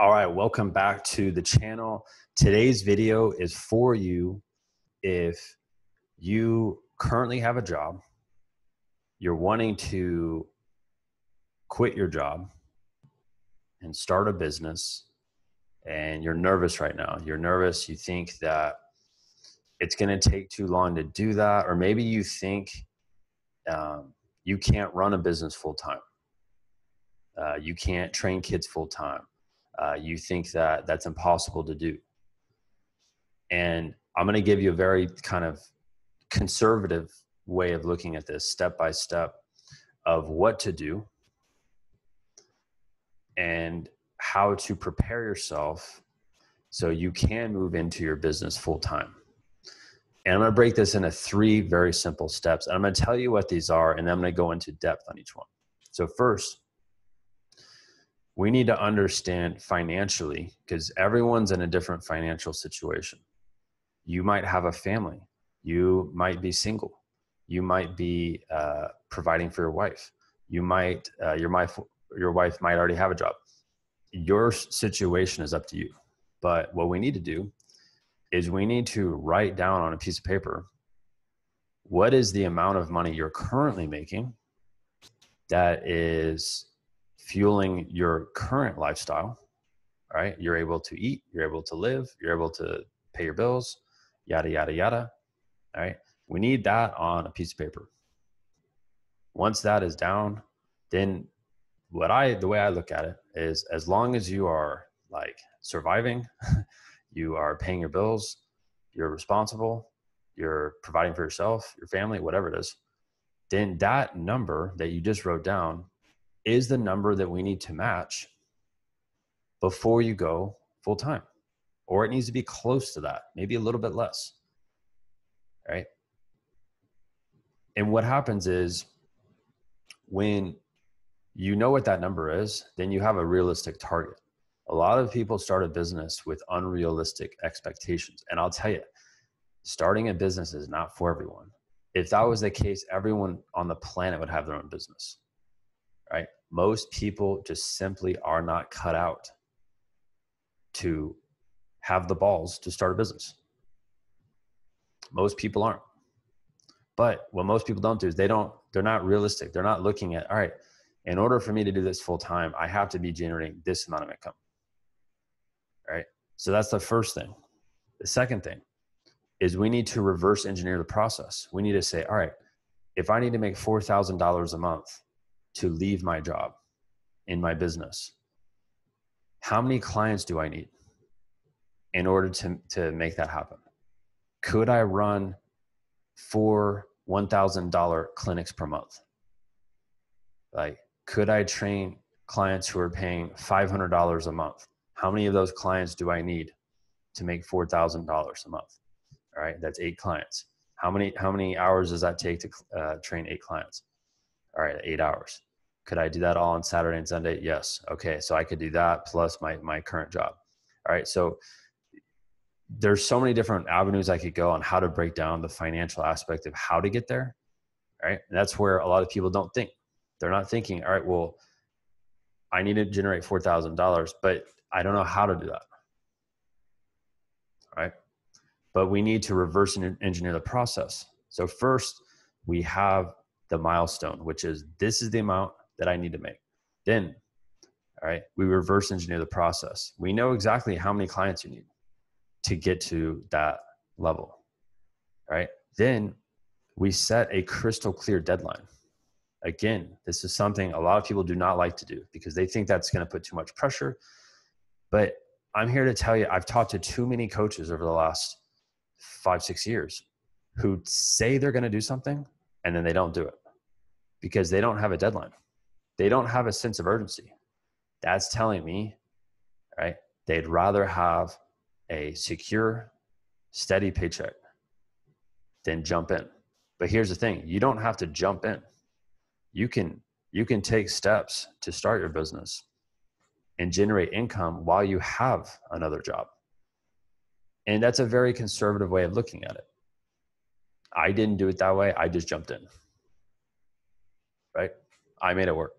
All right, welcome back to the channel. Today's video is for you if you currently have a job, you're wanting to quit your job and start a business, and you're nervous right now. You're nervous, you think that it's going to take too long to do that, or maybe you think um, you can't run a business full time. Uh, you can't train kids full time. Uh, you think that that's impossible to do. And I'm going to give you a very kind of conservative way of looking at this, step by step, of what to do and how to prepare yourself so you can move into your business full time. And I'm going to break this into three very simple steps. And I'm going to tell you what these are, and then I'm going to go into depth on each one. So, first, we need to understand financially because everyone's in a different financial situation. You might have a family, you might be single, you might be uh, providing for your wife, you might, uh, your, wife, your wife might already have a job. Your situation is up to you. But what we need to do is we need to write down on a piece of paper what is the amount of money you're currently making that is fueling your current lifestyle right? You're able to eat you're able to live you're able to pay your bills yada yada yada all right? We need that on a piece of paper. Once that is down then what i the way i look at it is as long as you are like surviving you are paying your bills, you're responsible, you're providing for yourself, your family, whatever it is, then that number that you just wrote down is the number that we need to match before you go full time. Or it needs to be close to that, maybe a little bit less. Right? And what happens is when you know what that number is, then you have a realistic target a lot of people start a business with unrealistic expectations. And I'll tell you, starting a business is not for everyone. If that was the case, everyone on the planet would have their own business, right? Most people just simply are not cut out to have the balls to start a business. Most people aren't. But what most people don't do is they don't, they're not realistic. They're not looking at, all right, in order for me to do this full time, I have to be generating this amount of income right? So that's the first thing. The second thing is we need to reverse engineer the process. We need to say, all right, if I need to make $4,000 a month to leave my job in my business, how many clients do I need in order to, to make that happen? Could I run four $1,000 clinics per month? Like, could I train clients who are paying $500 a month? how many of those clients do I need to make four thousand dollars a month? All right, that's eight clients. How many how many hours does that take to uh, train eight clients? All right, eight hours. Could I do that all on Saturday and Sunday? Yes. Okay, so I could do that plus my my current job. All right, so there's so many different avenues I could go on how to break down the financial aspect of how to get there. Right, and that's where a lot of people don't think. They're not thinking, all right, well, I need to generate four thousand dollars, but I don't know how to do that. Right? But we need to reverse engineer the process. So, first, we have the milestone, which is this is the amount that I need to make. Then, all right, we reverse engineer the process. We know exactly how many clients you need to get to that level. Right? Then we set a crystal clear deadline. Again, this is something a lot of people do not like to do because they think that's going to put too much pressure. But I'm here to tell you, I've talked to too many coaches over the last five, six years who say they're going to do something and then they don't do it because they don't have a deadline. They don't have a sense of urgency. That's telling me, right? They'd rather have a secure, steady paycheck than jump in. But here's the thing you don't have to jump in. You can you can take steps to start your business and generate income while you have another job. And that's a very conservative way of looking at it. I didn't do it that way. I just jumped in. Right? I made it work.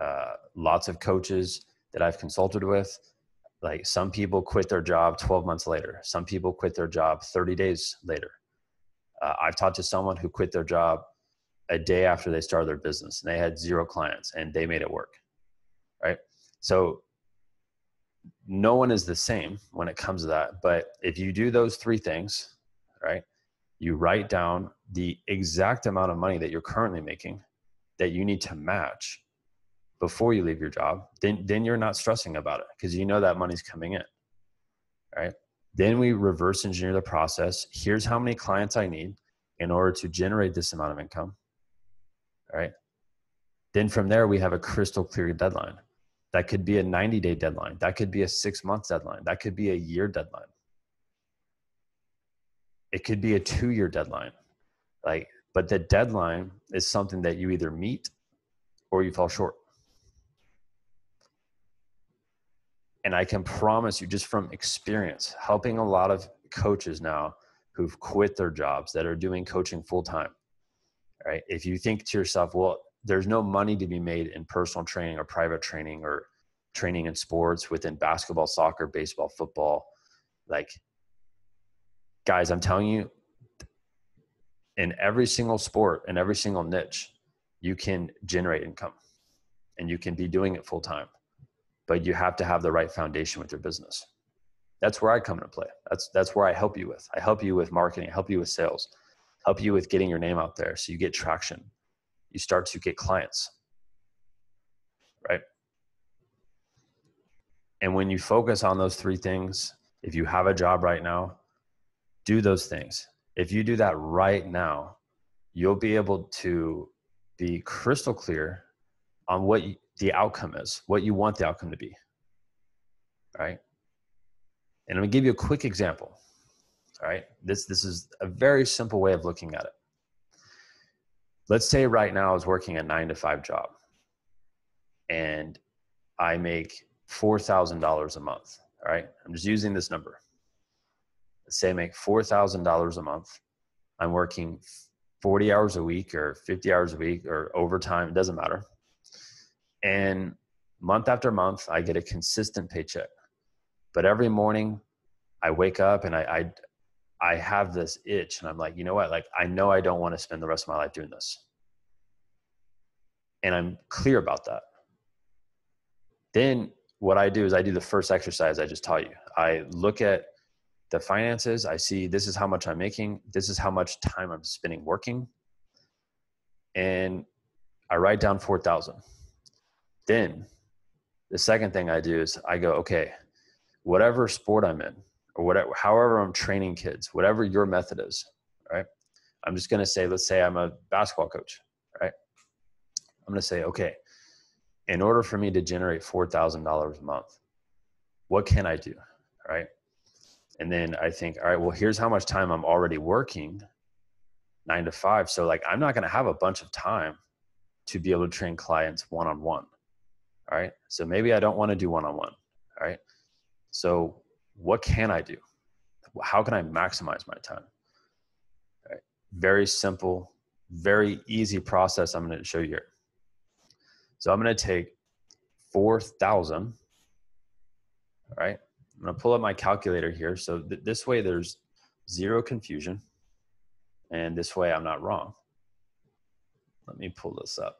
Uh, lots of coaches that I've consulted with, like some people quit their job 12 months later. Some people quit their job 30 days later. Uh, I've talked to someone who quit their job a day after they started their business and they had zero clients and they made it work. Right. So no one is the same when it comes to that. But if you do those three things, right, you write down the exact amount of money that you're currently making that you need to match before you leave your job, then then you're not stressing about it because you know that money's coming in. Right? Then we reverse engineer the process. Here's how many clients I need in order to generate this amount of income. Right? Then from there we have a crystal clear deadline. That could be a 90 day deadline. That could be a six month deadline. That could be a year deadline. It could be a two year deadline. Like, but the deadline is something that you either meet or you fall short. And I can promise you, just from experience, helping a lot of coaches now who've quit their jobs that are doing coaching full time. Right. If you think to yourself, well, there's no money to be made in personal training or private training or training in sports within basketball, soccer, baseball, football. Like, guys, I'm telling you, in every single sport and every single niche, you can generate income and you can be doing it full time. But you have to have the right foundation with your business. That's where I come into play. That's that's where I help you with. I help you with marketing, I help you with sales, help you with getting your name out there so you get traction you start to get clients. Right? And when you focus on those three things, if you have a job right now, do those things. If you do that right now, you'll be able to be crystal clear on what you, the outcome is, what you want the outcome to be. Right? And I'm gonna give you a quick example. All right. This this is a very simple way of looking at it let's say right now I was working a nine to five job and I make $4,000 a month. All right. I'm just using this number. Let's say I make $4,000 a month. I'm working 40 hours a week or 50 hours a week or overtime. It doesn't matter. And month after month, I get a consistent paycheck. But every morning I wake up and I, I have this itch and I'm like, you know what? Like, I know I don't want to spend the rest of my life doing this. And I'm clear about that. Then what I do is I do the first exercise I just taught you. I look at the finances. I see this is how much I'm making. This is how much time I'm spending working. And I write down 4,000. Then the second thing I do is I go, okay, whatever sport I'm in, or whatever, however I'm training kids, whatever your method is, right? I'm just going to say, let's say I'm a basketball coach, right? I'm going to say, okay, in order for me to generate $4,000 a month, what can I do? Right. And then I think, all right, well, here's how much time I'm already working nine to five. So, like, I'm not going to have a bunch of time to be able to train clients one on one. All right. So maybe I don't want to do one on one. All right. So, what can I do? How can I maximize my time? Right. Very simple, very easy process I'm going to show you here. So I'm going to take 4,000. All right. I'm going to pull up my calculator here. So th- this way there's zero confusion. And this way I'm not wrong. Let me pull this up.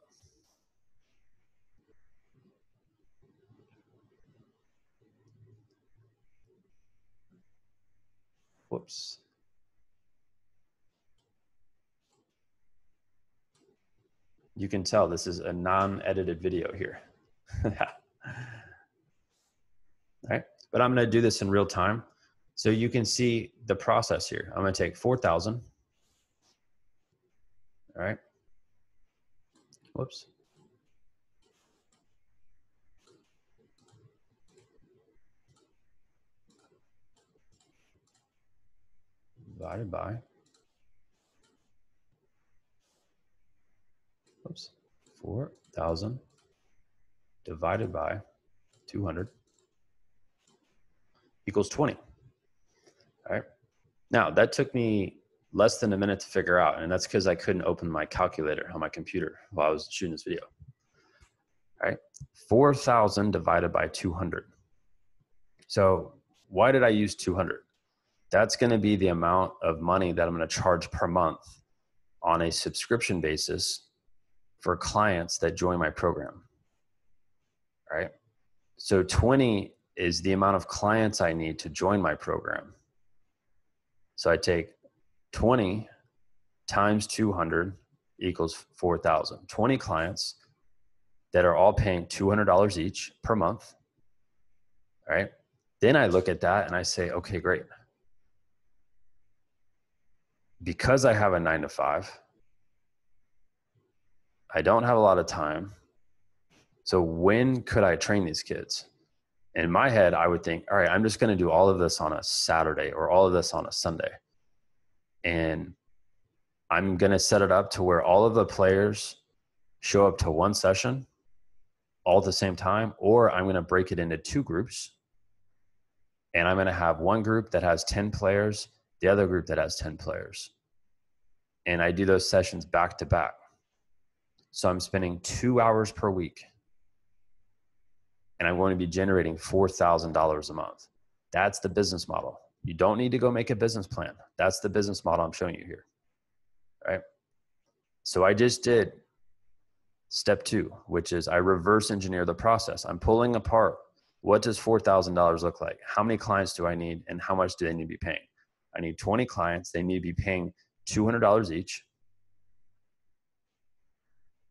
Whoops. You can tell this is a non-edited video here. All right, but I'm gonna do this in real time. So you can see the process here. I'm gonna take 4,000. All right. Whoops. Divided by oops, 4,000 divided by 200 equals 20. All right. Now that took me less than a minute to figure out, and that's because I couldn't open my calculator on my computer while I was shooting this video. All right. 4,000 divided by 200. So why did I use 200? That's going to be the amount of money that I'm going to charge per month on a subscription basis for clients that join my program. Right? So 20 is the amount of clients I need to join my program. So I take 20 times 200 equals 4,000. 20 clients that are all paying $200 each per month. Right? Then I look at that and I say, okay, great. Because I have a nine to five, I don't have a lot of time. So when could I train these kids? In my head, I would think, all right, I'm just going to do all of this on a Saturday or all of this on a Sunday. And I'm going to set it up to where all of the players show up to one session all at the same time, or I'm going to break it into two groups. And I'm going to have one group that has 10 players, the other group that has 10 players. And I do those sessions back to back. So I'm spending two hours per week and I'm going to be generating $4,000 a month. That's the business model. You don't need to go make a business plan. That's the business model I'm showing you here. Right. So I just did step two, which is I reverse engineer the process. I'm pulling apart what does $4,000 look like? How many clients do I need and how much do they need to be paying? I need 20 clients. They need to be paying $200 each.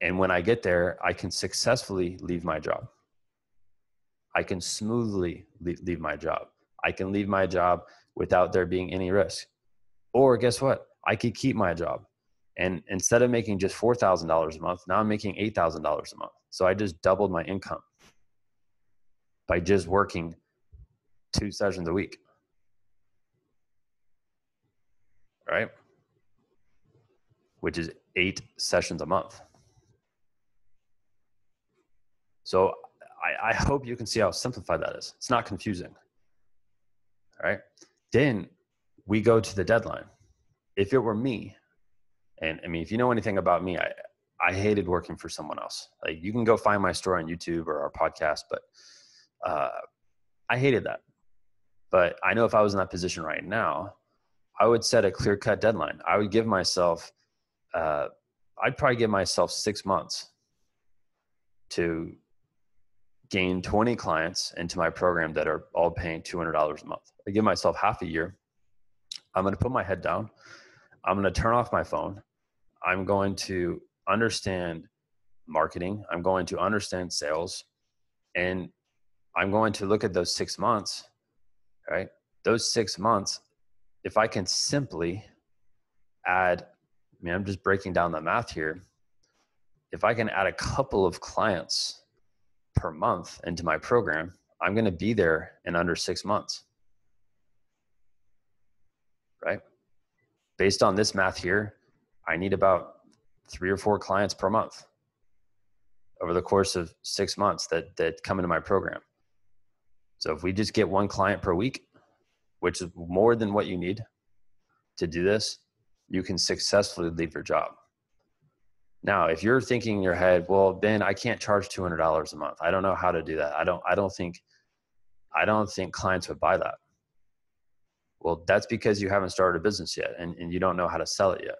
And when I get there, I can successfully leave my job. I can smoothly leave my job. I can leave my job without there being any risk. Or guess what? I could keep my job. And instead of making just $4,000 a month, now I'm making $8,000 a month. So I just doubled my income by just working two sessions a week. Right? Which is eight sessions a month. So I, I hope you can see how simplified that is. It's not confusing. All right. Then we go to the deadline. If it were me, and I mean, if you know anything about me, I, I hated working for someone else. Like you can go find my story on YouTube or our podcast, but uh, I hated that. But I know if I was in that position right now, I would set a clear cut deadline. I would give myself, uh, I'd probably give myself six months to gain 20 clients into my program that are all paying $200 a month. I give myself half a year. I'm going to put my head down. I'm going to turn off my phone. I'm going to understand marketing. I'm going to understand sales. And I'm going to look at those six months, right? Those six months, if I can simply add, I mean, I'm just breaking down the math here. If I can add a couple of clients per month into my program, I'm going to be there in under six months. Right? Based on this math here, I need about three or four clients per month over the course of six months that, that come into my program. So if we just get one client per week, which is more than what you need to do this, you can successfully leave your job. Now, if you're thinking in your head, well, Ben, I can't charge two hundred dollars a month. I don't know how to do that. I don't. I don't think. I don't think clients would buy that. Well, that's because you haven't started a business yet, and, and you don't know how to sell it yet,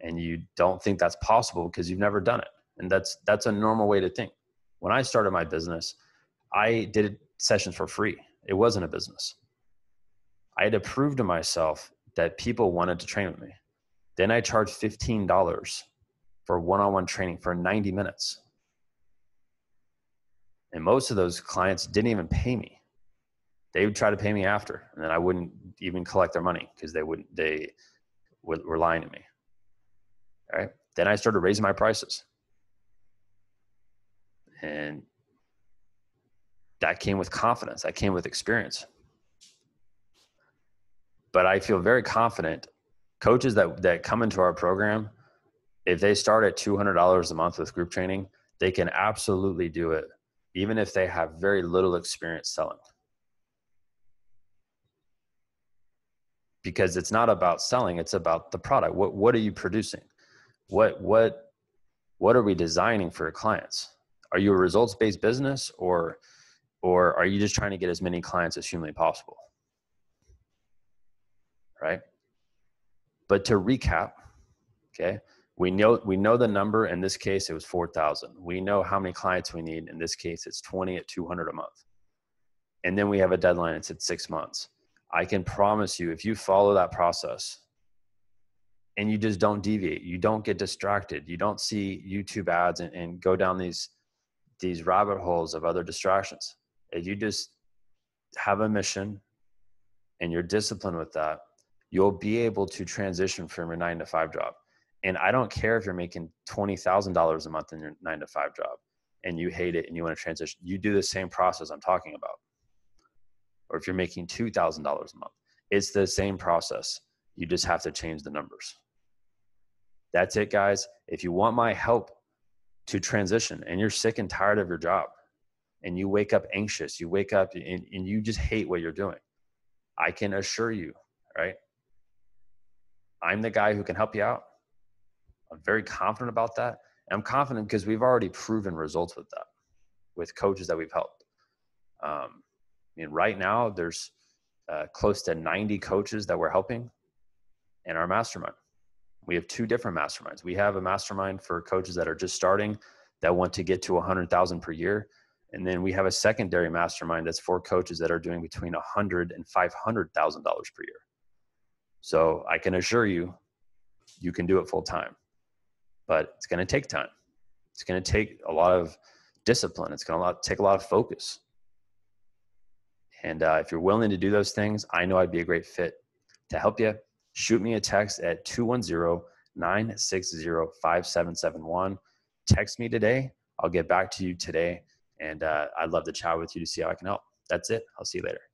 and you don't think that's possible because you've never done it. And that's that's a normal way to think. When I started my business, I did sessions for free. It wasn't a business. I had to prove to myself that people wanted to train with me. Then I charged fifteen dollars for one-on-one training for 90 minutes. And most of those clients didn't even pay me. They would try to pay me after, and then I wouldn't even collect their money because they wouldn't they were lying to me. All right. Then I started raising my prices. And that came with confidence. That came with experience. But I feel very confident coaches that that come into our program if they start at $200 a month with group training, they can absolutely do it, even if they have very little experience selling. Because it's not about selling, it's about the product. What, what are you producing? What, what, what are we designing for your clients? Are you a results based business or or are you just trying to get as many clients as humanly possible? Right? But to recap, okay, we know we know the number. In this case it was 4000 we know how many clients we need. In this case it's 20 at 200 a month. And then we have a deadline. It's at six months. I can promise you if you follow that process and you just don't deviate you don't get distracted you don't see youtube ads and, and go down these these rabbit holes of other distractions if you just have a mission and you're disciplined with that you'll be able to transition from your nine to five job and I don't care if you're making $20,000 a month in your nine to five job and you hate it and you want to transition. You do the same process I'm talking about. Or if you're making $2,000 a month, it's the same process. You just have to change the numbers. That's it, guys. If you want my help to transition and you're sick and tired of your job and you wake up anxious, you wake up and, and you just hate what you're doing, I can assure you, right? I'm the guy who can help you out. I'm very confident about that. And I'm confident because we've already proven results with that, with coaches that we've helped. Um, I mean, right now there's uh, close to 90 coaches that we're helping in our mastermind. We have two different masterminds. We have a mastermind for coaches that are just starting that want to get to 100,000 per year. And then we have a secondary mastermind that's for coaches that are doing between 100 and 500,000 dollars per year. So I can assure you, you can do it full time but it's going to take time. It's going to take a lot of discipline. It's going to take a lot of focus. And uh, if you're willing to do those things, I know I'd be a great fit to help you. Shoot me a text at 210 960 5771. Text me today. I'll get back to you today. And uh, I'd love to chat with you to see how I can help. That's it. I'll see you later.